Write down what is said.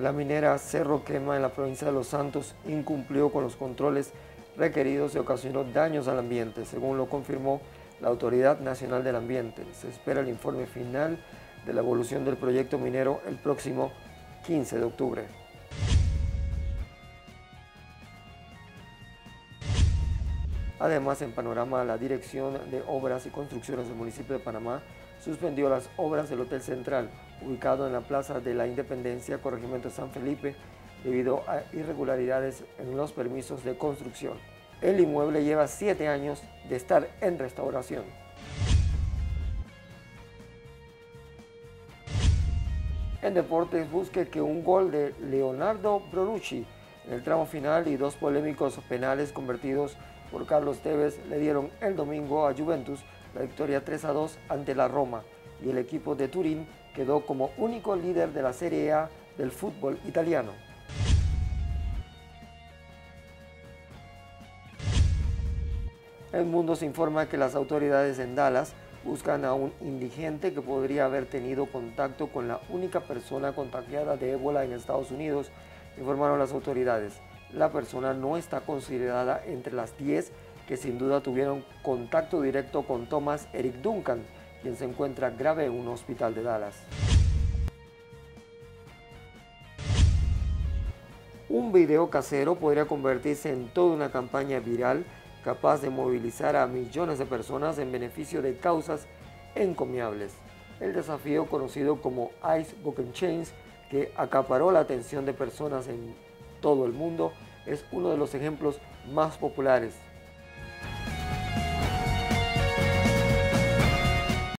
La minera Cerro Quema en la provincia de Los Santos incumplió con los controles requeridos y ocasionó daños al ambiente, según lo confirmó la Autoridad Nacional del Ambiente. Se espera el informe final de la evolución del proyecto minero el próximo 15 de octubre. Además, en panorama, la Dirección de Obras y Construcciones del municipio de Panamá suspendió las obras del Hotel Central, ubicado en la Plaza de la Independencia, Corregimiento San Felipe, debido a irregularidades en los permisos de construcción. El inmueble lleva siete años de estar en restauración. En deportes busque que un gol de Leonardo Bronucci en el tramo final y dos polémicos penales convertidos por Carlos Tevez le dieron el domingo a Juventus la victoria 3 a 2 ante la Roma y el equipo de Turín quedó como único líder de la Serie A del fútbol italiano. El mundo se informa que las autoridades en Dallas buscan a un indigente que podría haber tenido contacto con la única persona contagiada de ébola en Estados Unidos, informaron las autoridades. La persona no está considerada entre las 10 que sin duda tuvieron contacto directo con Thomas Eric Duncan, quien se encuentra grave en un hospital de Dallas. Un video casero podría convertirse en toda una campaña viral capaz de movilizar a millones de personas en beneficio de causas encomiables. El desafío conocido como Ice Bucket Chains, que acaparó la atención de personas en todo el mundo, es uno de los ejemplos más populares.